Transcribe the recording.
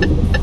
Ha ha ha.